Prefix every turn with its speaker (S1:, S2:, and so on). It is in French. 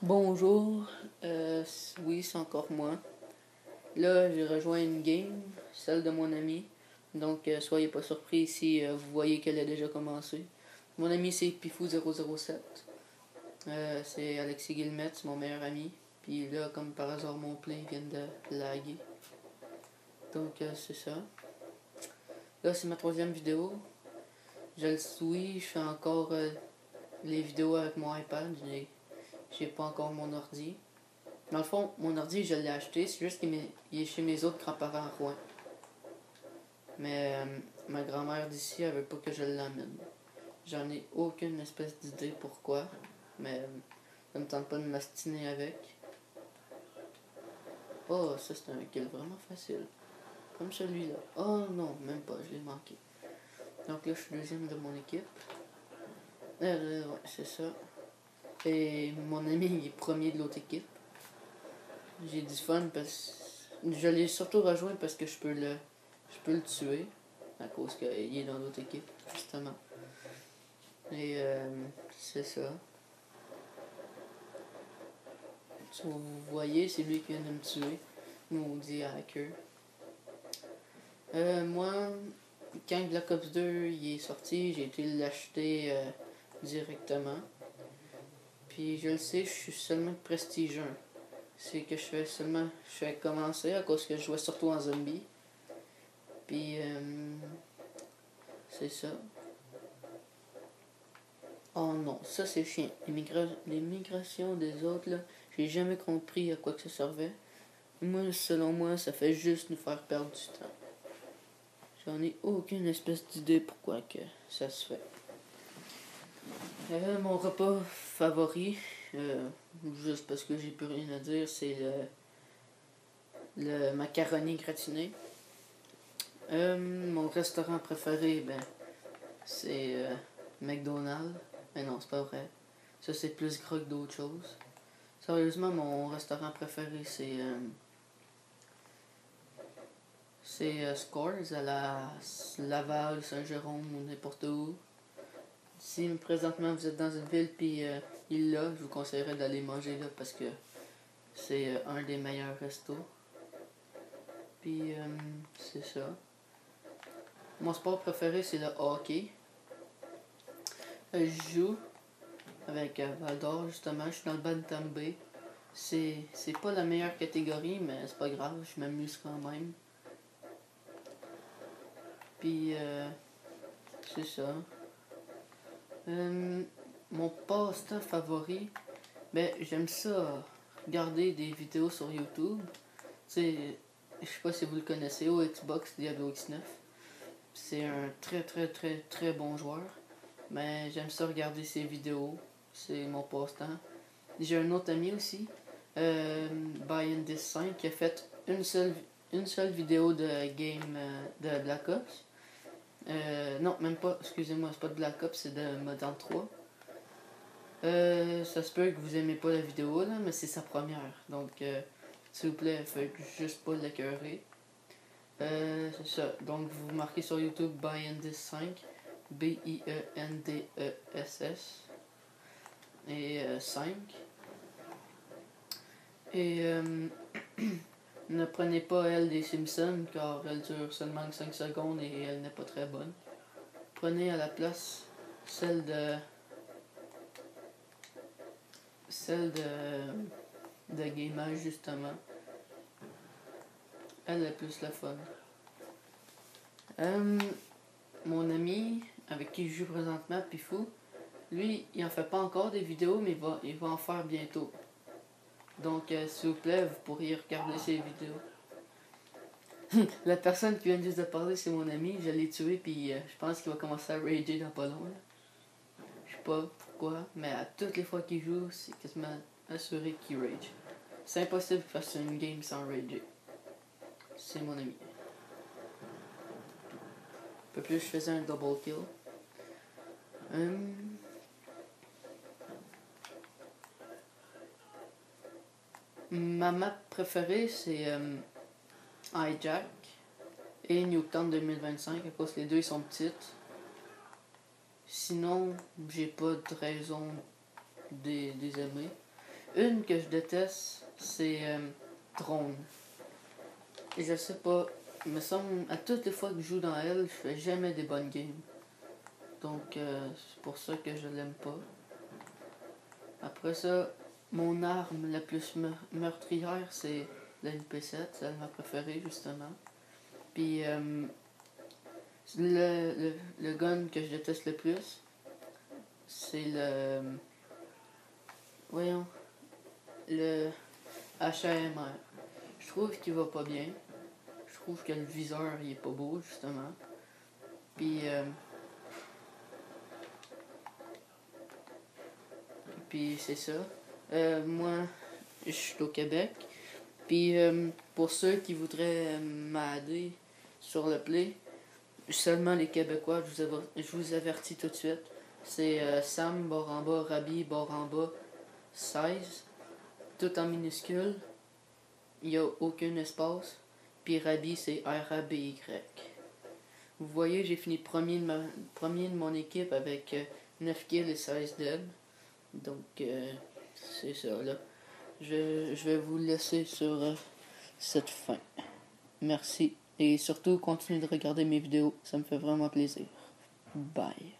S1: Bonjour, euh, oui, c'est encore moi. Là, j'ai rejoint une game, celle de mon ami. Donc, euh, soyez pas surpris si euh, vous voyez qu'elle a déjà commencé. Mon ami, c'est Pifou007. Euh, c'est Alexis Guillemette, c'est mon meilleur ami. Puis là, comme par hasard, mon plein vient de laguer. Donc, c'est ça. Là, c'est ma troisième vidéo. Je le suis, je fais encore les vidéos avec mon iPad. J'ai pas encore mon ordi. Dans le fond, mon ordi, je l'ai acheté. C'est juste qu'il est- chez mes autres grands-parents à Rouen. Mais euh, ma grand-mère d'ici, elle veut pas que je l'amène. J'en ai aucune espèce d'idée pourquoi. Mais euh, ça me tente pas de m'astiner avec. Oh, ça c'est un kill vraiment facile. Comme celui-là. Oh non, même pas, je l'ai manqué. Donc là, je suis deuxième de mon équipe. Euh, ouais, c'est ça. Et mon ami il est premier de l'autre équipe. J'ai du fun parce je l'ai surtout rejoint parce que je peux le je peux le tuer à cause qu'il est dans l'autre équipe justement. Et euh, c'est ça. Vous voyez, c'est lui qui vient de me tuer. Maudit hacker. Euh, moi, quand Black Ops 2 il est sorti, j'ai été l'acheter euh, directement. Puis je le sais, je suis seulement prestige 1. C'est que je fais seulement. Je fais commencer à cause que je jouais surtout en zombie. Puis euh, c'est ça. Oh non, ça c'est chiant. Les, les migrations des autres là, j'ai jamais compris à quoi que ça servait. Moi, selon moi, ça fait juste nous faire perdre du temps. J'en ai aucune espèce d'idée pourquoi que ça se fait. Euh, mon repas favori, euh, juste parce que j'ai plus rien à dire, c'est le, le macaroni gratiné. Euh, mon restaurant préféré, ben, c'est euh, McDonald's. Mais non, c'est pas vrai. Ça, c'est plus gras que d'autres choses. Sérieusement, mon restaurant préféré, c'est. euh, c'est euh, Scores à la Laval, Saint-Jérôme ou n'importe où. Si présentement vous êtes dans une ville puis euh, il l'a, je vous conseillerais d'aller manger là parce que c'est euh, un des meilleurs restos. Puis euh, c'est ça. Mon sport préféré c'est le hockey. Je joue avec euh, Val d'Or justement, je suis dans le Bantam Bay. C'est c'est pas la meilleure catégorie mais c'est pas grave, je m'amuse quand même. Puis c'est ça. Euh, mon passe-temps favori, ben j'aime ça regarder des vidéos sur YouTube. Tu sais, je sais pas si vous le connaissez, au Xbox Diablo X9. C'est un très très très très bon joueur. Mais j'aime ça regarder ses vidéos. C'est mon passe-temps. J'ai un autre ami aussi, euh, Brian 5 qui a fait une seule, une seule vidéo de game euh, de Black Ops. Euh, non, même pas, excusez-moi, c'est pas de Black Ops, c'est de Modern 3. Euh, ça se peut que vous aimez pas la vidéo, là, mais c'est sa première. Donc, euh, s'il vous plaît, faites juste pas l'écœurer. Euh, c'est ça. Donc, vous marquez sur YouTube Biendis5, B-I-E-N-D-E-S-S, et euh, 5. Et euh, ne prenez pas elle des Simpsons car elle dure seulement 5 secondes et elle n'est pas très bonne. Prenez à la place celle de celle de de Gamage justement. Elle est plus la fun. Euh, mon ami avec qui je joue présentement, Pifou, lui, il en fait pas encore des vidéos, mais va, il va en faire bientôt. Donc, euh, s'il vous plaît, vous pourriez regarder ses vidéos. La personne qui vient juste de parler, c'est mon ami. Je l'ai tué, puis euh, je pense qu'il va commencer à rager dans pas long. Je sais pas pourquoi, mais à toutes les fois qu'il joue, c'est quasiment assuré qu'il rage. C'est impossible de faire une game sans rager. C'est mon ami. Un peu plus, je faisais un double kill. Hum. Ma map préférée, c'est euh, Hijack et Newton 2025, à cause les deux ils sont petites. Sinon, j'ai pas de raison de les aimer. Une que je déteste, c'est euh, Drone. Et je sais pas, il me semble, à toutes les fois que je joue dans elle, je fais jamais des bonnes games. Donc, euh, c'est pour ça que je l'aime pas. Après ça, mon arme la plus meurtrière, c'est la MP7, c'est ma préférée, justement. Puis, euh, le, le, le, gun que je déteste le plus, c'est le. Voyons. Le HAMR. Je trouve qu'il va pas bien. Je trouve que le viseur il est pas beau, justement. Puis. Euh, puis c'est ça. Euh, moi, je suis au Québec. Puis euh, pour ceux qui voudraient m'aider sur le play, seulement les Québécois, je vous, avertis tout de suite. C'est euh, Sam, Boramba, Rabi, Boramba, 16, tout en minuscule. Il n'y a aucun espace. Puis Rabi, c'est R-A-B-Y. Vous voyez, j'ai fini premier de, ma, premier de mon équipe avec 9 euh, kills et 16 dead. Donc, euh, c'est ça, là. Je, je, vais vous laisser sur cette fin. Merci. Et surtout, continuez de regarder mes vidéos. Ça me fait vraiment plaisir. Bye.